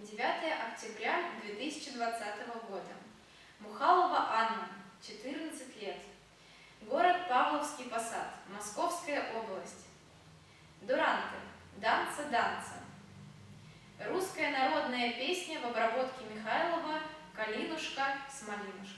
9 октября 2020 года. Мухалова Анна, 14 лет. Город Павловский Посад, Московская область. Дуранты. Данца, данца. Русская народная песня в обработке Михайлова «Калинушка с малинушкой».